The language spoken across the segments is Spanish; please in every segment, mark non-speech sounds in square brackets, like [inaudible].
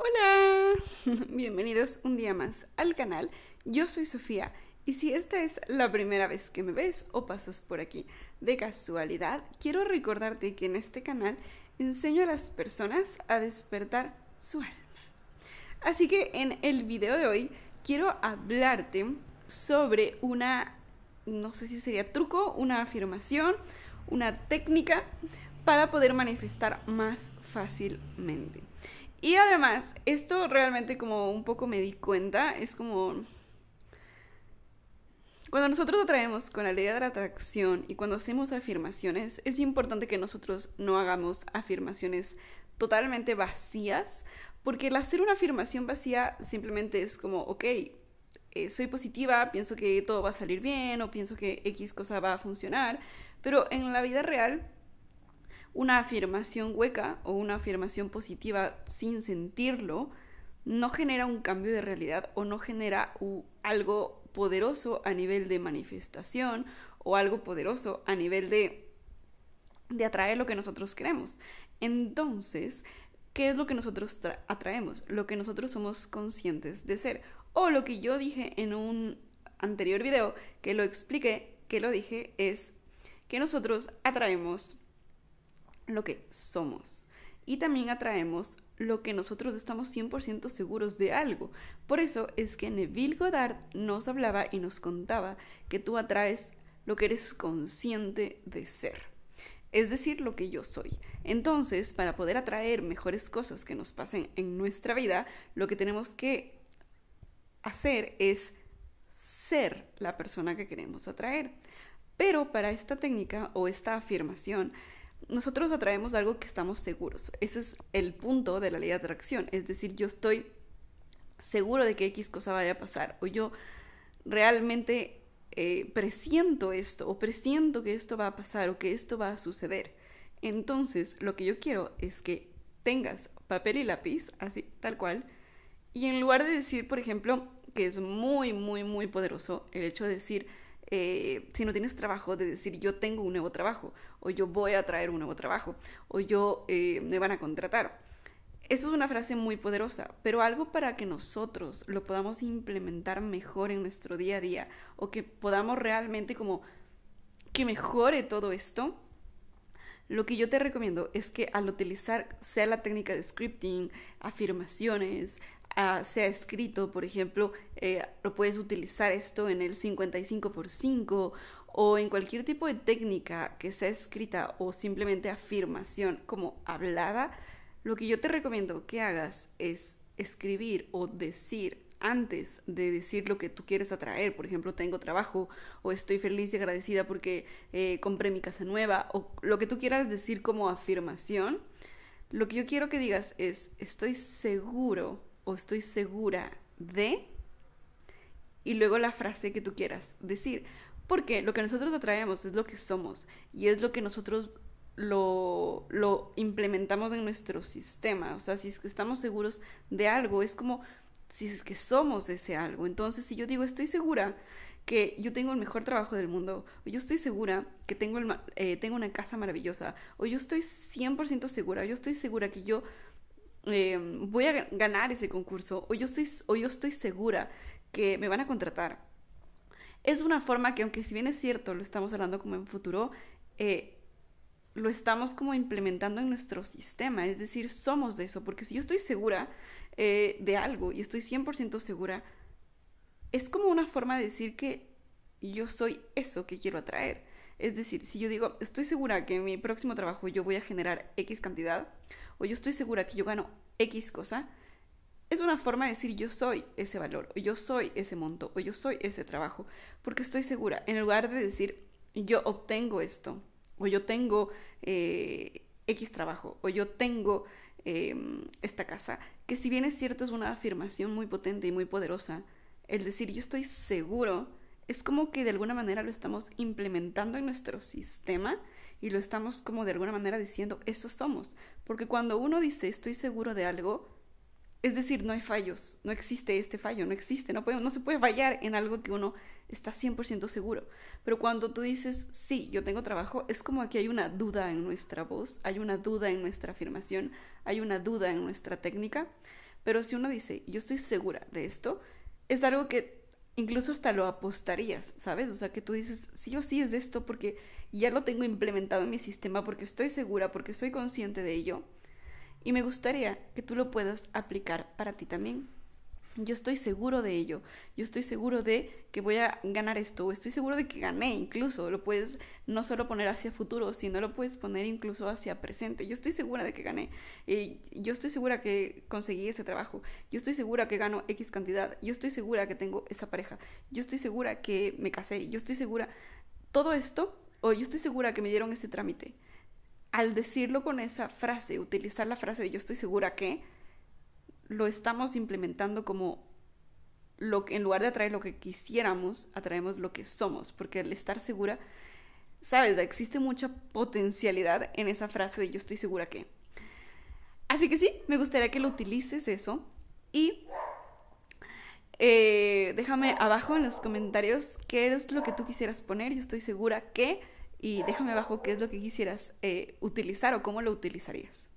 Hola, [laughs] bienvenidos un día más al canal. Yo soy Sofía y si esta es la primera vez que me ves o pasas por aquí de casualidad, quiero recordarte que en este canal enseño a las personas a despertar su alma. Así que en el video de hoy quiero hablarte sobre una, no sé si sería truco, una afirmación, una técnica para poder manifestar más fácilmente. Y además, esto realmente como un poco me di cuenta, es como... Cuando nosotros atraemos con la ley de la atracción y cuando hacemos afirmaciones, es importante que nosotros no hagamos afirmaciones totalmente vacías, porque el hacer una afirmación vacía simplemente es como, ok, eh, soy positiva, pienso que todo va a salir bien o pienso que X cosa va a funcionar, pero en la vida real una afirmación hueca o una afirmación positiva sin sentirlo no genera un cambio de realidad o no genera algo poderoso a nivel de manifestación o algo poderoso a nivel de, de atraer lo que nosotros queremos. Entonces, ¿qué es lo que nosotros atraemos? Lo que nosotros somos conscientes de ser. O lo que yo dije en un anterior video, que lo expliqué, que lo dije, es que nosotros atraemos lo que somos. Y también atraemos lo que nosotros estamos 100% seguros de algo. Por eso es que Neville Goddard nos hablaba y nos contaba que tú atraes lo que eres consciente de ser. Es decir, lo que yo soy. Entonces, para poder atraer mejores cosas que nos pasen en nuestra vida, lo que tenemos que hacer es ser la persona que queremos atraer. Pero para esta técnica o esta afirmación, nosotros atraemos algo que estamos seguros. Ese es el punto de la ley de atracción. Es decir, yo estoy seguro de que X cosa vaya a pasar o yo realmente eh, presiento esto o presiento que esto va a pasar o que esto va a suceder. Entonces, lo que yo quiero es que tengas papel y lápiz, así, tal cual, y en lugar de decir, por ejemplo, que es muy, muy, muy poderoso el hecho de decir, eh, si no tienes trabajo, de decir yo tengo un nuevo trabajo, o yo voy a traer un nuevo trabajo, o yo eh, me van a contratar. Eso es una frase muy poderosa, pero algo para que nosotros lo podamos implementar mejor en nuestro día a día, o que podamos realmente como que mejore todo esto, lo que yo te recomiendo es que al utilizar sea la técnica de scripting, afirmaciones, sea escrito, por ejemplo, eh, lo puedes utilizar esto en el 55 por 5 o en cualquier tipo de técnica que sea escrita o simplemente afirmación como hablada, lo que yo te recomiendo que hagas es escribir o decir antes de decir lo que tú quieres atraer. Por ejemplo, tengo trabajo o estoy feliz y agradecida porque eh, compré mi casa nueva o lo que tú quieras decir como afirmación. Lo que yo quiero que digas es, estoy seguro o estoy segura de, y luego la frase que tú quieras decir. Porque lo que nosotros atraemos es lo que somos y es lo que nosotros lo, lo implementamos en nuestro sistema. O sea, si es que estamos seguros de algo, es como si es que somos ese algo. Entonces, si yo digo, estoy segura que yo tengo el mejor trabajo del mundo, o yo estoy segura que tengo, el, eh, tengo una casa maravillosa, o yo estoy 100% segura, yo estoy segura que yo Em, voy a ganar ese concurso o yo, estoy, o yo estoy segura que me van a contratar. Es una forma que, aunque si bien es cierto, lo estamos hablando como en futuro, eh, lo estamos como implementando en nuestro sistema, es decir, somos de eso, porque si yo estoy segura eh, de algo y estoy 100% segura, es como una forma de decir que yo soy eso que quiero atraer. Es decir, si yo digo, estoy segura que en mi próximo trabajo yo voy a generar X cantidad, o yo estoy segura que yo gano X cosa, es una forma de decir yo soy ese valor, o yo soy ese monto, o yo soy ese trabajo, porque estoy segura, en lugar de decir yo obtengo esto, o yo tengo eh, X trabajo, o yo tengo em, esta casa, que si bien es cierto es una afirmación muy potente y muy poderosa, el decir yo estoy seguro, es como que de alguna manera lo estamos implementando en nuestro sistema y lo estamos como de alguna manera diciendo, eso somos. Porque cuando uno dice estoy seguro de algo, es decir, no hay fallos, no existe este fallo, no existe, no, puede, no se puede fallar en algo que uno está 100% seguro. Pero cuando tú dices, sí, yo tengo trabajo, es como que hay una duda en nuestra voz, hay una duda en nuestra afirmación, hay una duda en nuestra técnica. Pero si uno dice, yo estoy segura de esto, es algo que incluso hasta lo apostarías, ¿sabes? O sea, que tú dices, sí o sí es esto porque ya lo tengo implementado en mi sistema, porque estoy segura, porque soy consciente de ello. Y me gustaría que tú lo puedas aplicar para ti también. Yo estoy seguro de ello. Yo estoy seguro de que voy a ganar esto. Estoy seguro de que gané incluso. Lo puedes no solo poner hacia futuro, sino lo puedes poner incluso hacia presente. Yo estoy segura de que gané. y yo estoy segura que conseguí ese trabajo. Yo estoy segura que gano X cantidad. Yo estoy segura que tengo esa pareja. Yo estoy segura que me casé. Yo estoy segura. Todo esto, o yo estoy segura que me dieron este trámite. Al decirlo con esa frase, utilizar la frase de yo estoy segura que lo estamos implementando como lo que, en lugar de atraer lo que quisiéramos, atraemos lo que somos, porque al estar segura, sabes, existe mucha potencialidad en esa frase de yo estoy segura que. Así que sí, me gustaría que lo utilices eso y eh, déjame abajo en los comentarios qué es lo que tú quisieras poner, yo estoy segura que, y déjame abajo qué es lo que quisieras eh, utilizar o cómo lo utilizarías.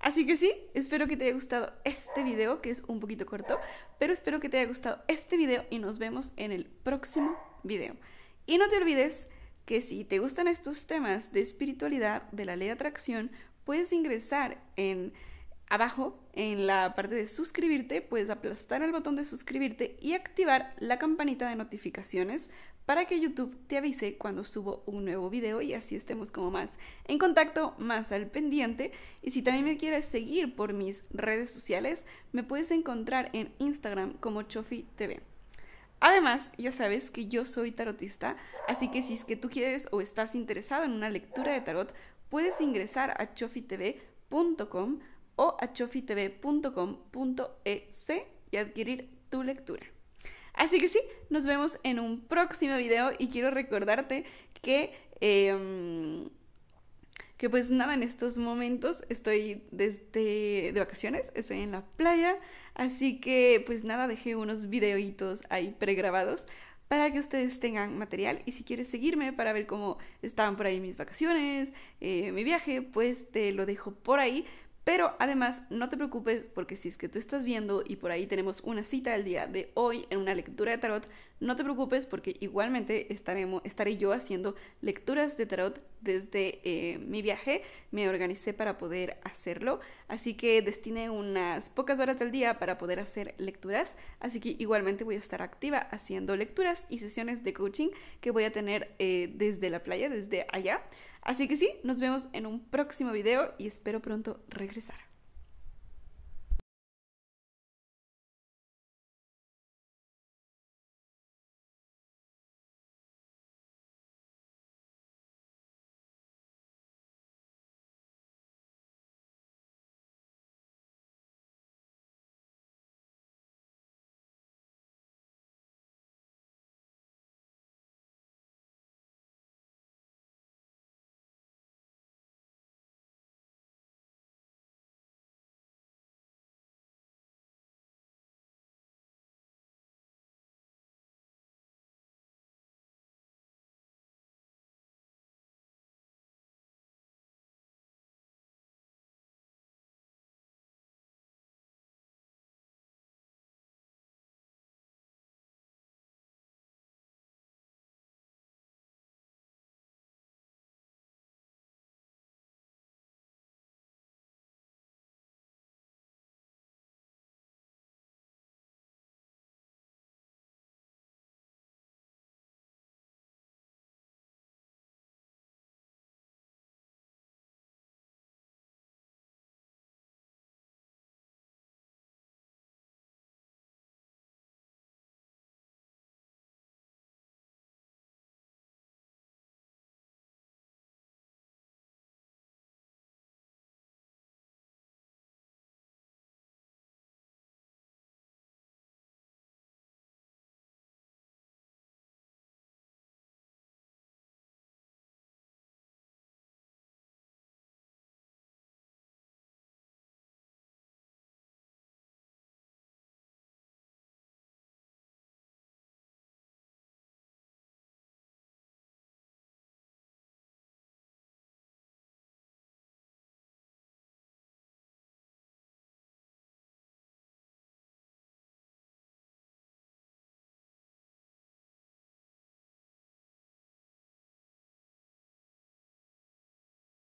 Así que sí, espero que te haya gustado este video, que es un poquito corto, pero espero que te haya gustado este video y nos vemos en el próximo video. Y no te olvides que si te gustan estos temas de espiritualidad, de la ley de atracción, puedes ingresar en abajo en la parte de suscribirte, puedes aplastar el botón de suscribirte y activar la campanita de notificaciones para que YouTube te avise cuando subo un nuevo video y así estemos como más en contacto, más al pendiente. Y si también me quieres seguir por mis redes sociales, me puedes encontrar en Instagram como Chofi TV. Además, ya sabes que yo soy tarotista, así que si es que tú quieres o estás interesado en una lectura de tarot, puedes ingresar a chofitv.com o a chofitv.com.es y adquirir tu lectura. Así que sí, nos vemos en un próximo video y quiero recordarte que... Em, que pues nada, en estos momentos estoy desde de vacaciones, estoy en la playa, así que pues nada, dejé unos videitos ahí pregrabados para que ustedes tengan material y si quieres seguirme para ver cómo estaban por ahí mis vacaciones, eh, mi viaje, pues te lo dejo por ahí pero además, no te preocupes porque si es que tú estás viendo y por ahí tenemos una cita el día de hoy en una lectura de tarot, no te preocupes porque igualmente estaremos, estaré yo haciendo lecturas de tarot desde eh, mi viaje. Me organicé para poder hacerlo, así que destiné unas pocas horas del día para poder hacer lecturas. Así que igualmente voy a estar activa haciendo lecturas y sesiones de coaching que voy a tener eh, desde la playa, desde allá. Así que sí, nos vemos en un próximo video y espero pronto regresar.